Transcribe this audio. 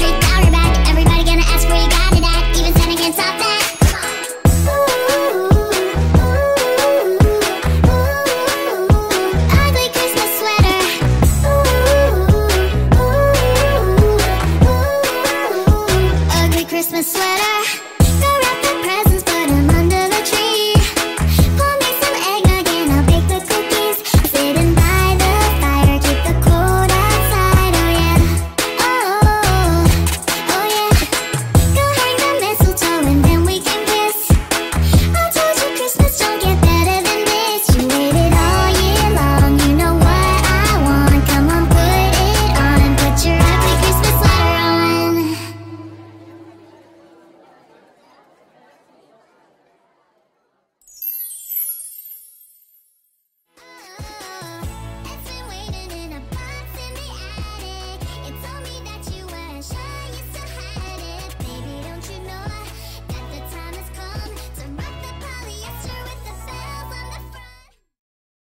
shake